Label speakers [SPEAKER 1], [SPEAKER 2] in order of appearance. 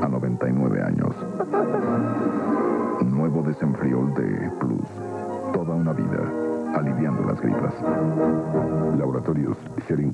[SPEAKER 1] a 99 años. Nuevo desenfriol de Plus. Toda una vida aliviando las gripas. Laboratorios Schering